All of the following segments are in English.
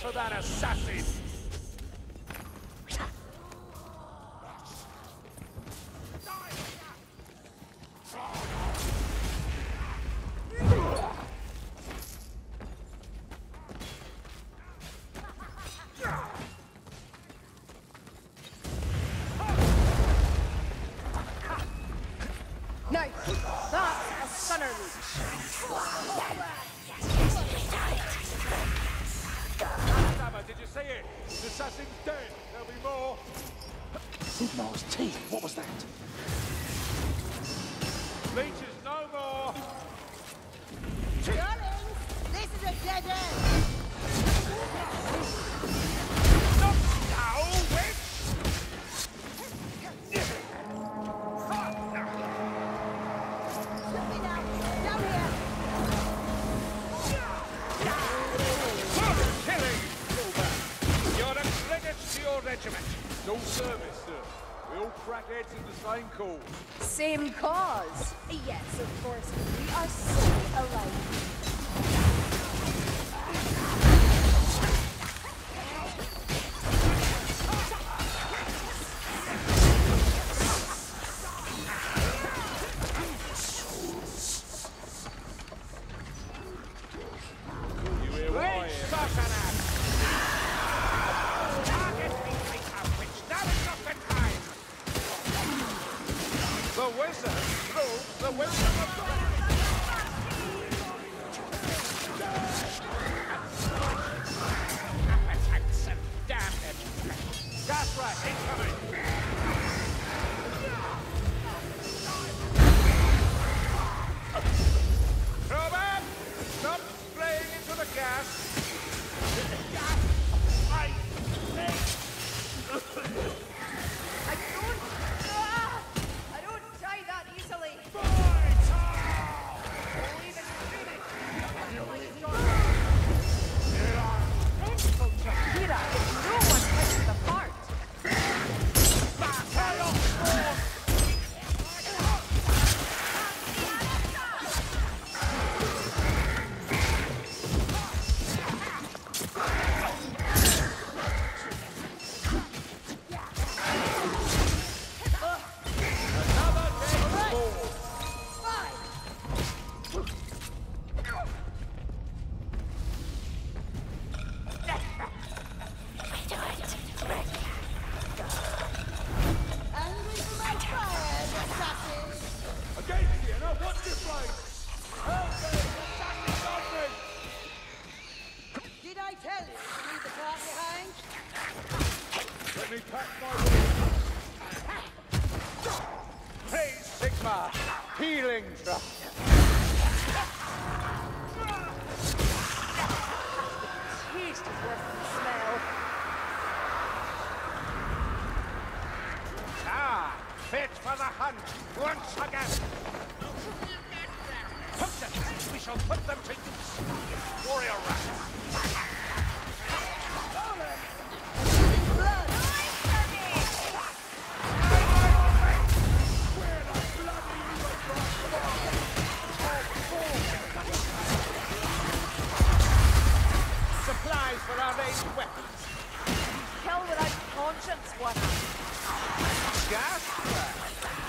for that assassin! Now, that's a stunner reach. Did you see it? The assassin's dead. There'll be more. Sigmar's teeth. What was that? Leeches no more. Darlings, this is a dead end. The same cause. Yes, of course. We are so alike. You tell you to leave the car behind? Let me pack my wounds. Praise Sigmar, healing drop. Taste is worse than smell. Ah, fit for the hunt once again. We shall put them to use. Warrior rat. Supplies for our ranged weapons. Kill without conscience, one. Gas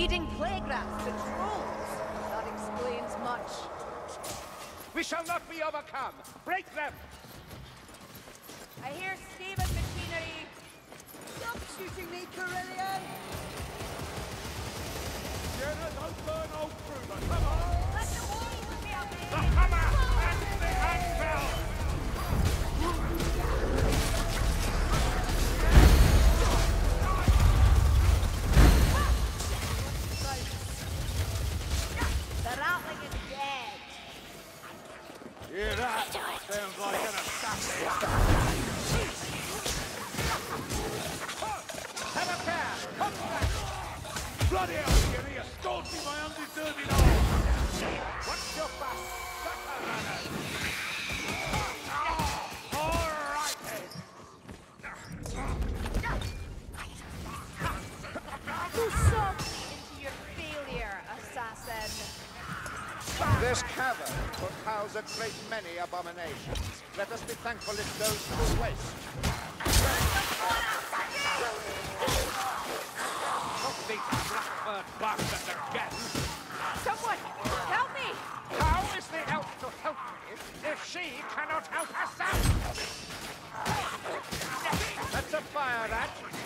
Feeding rats to trolls. That explains much. We shall not be overcome. Break them. I hear Skaven machinery. Stop shooting me, Kerillian! Jenna, don't burn old Bruno. Come on. Let the wolves be up The hammer and the anvil. Bloody hell, Jenny, you're scorching my undeserving arm. What's your fuss? Sucker runners. All right then. Who saw me into your failure, assassin? This cavern could house a great many abominations. Let us be thankful it goes to waste. Blackbird bastards again. Someone, help me! How is the elf to help me if she cannot help herself? That's a fire rat.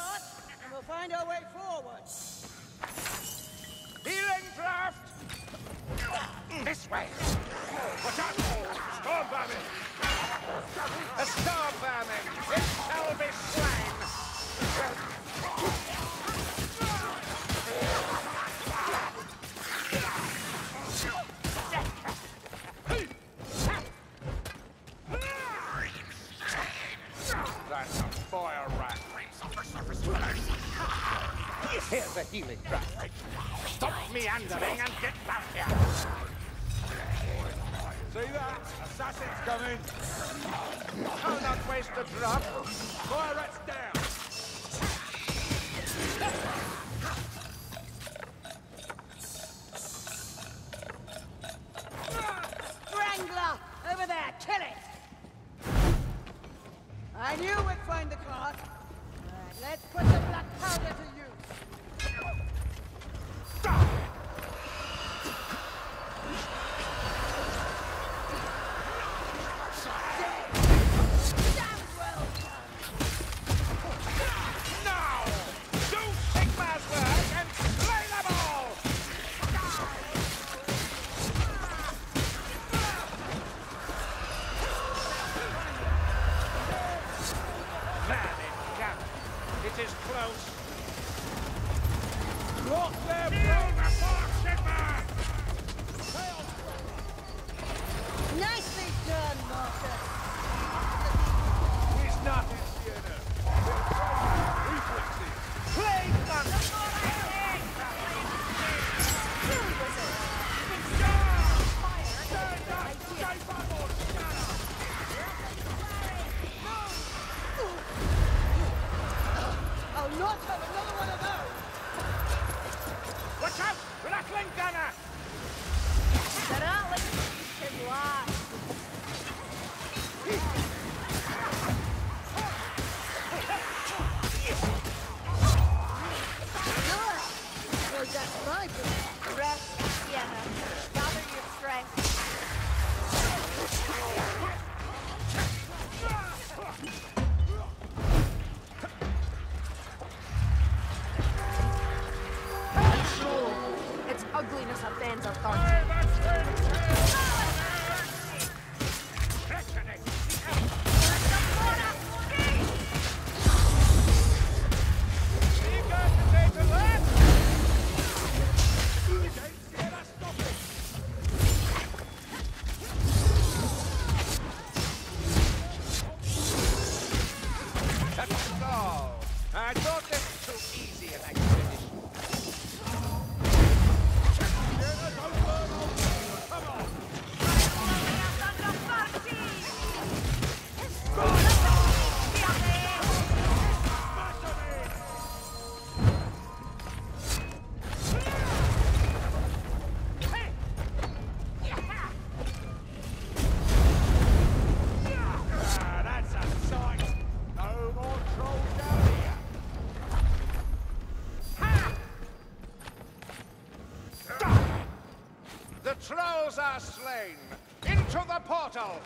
Find and we'll find our way forward. Healing draft. This way. Watch out! Storm vermin! A storm vermin. It shall be slain. Here's a healing draft. Stop meandering and get back here. See that? Assassin's coming. I'll not waste a drop. Fire rat's down. Man in camp. It is close. Lock them! Kneel before Sigmar! Nicely done, Markus. He's nothing, Sienna. Reflexes. Plague I thought this was too easy and I couldn't. Are slain. Into the portal.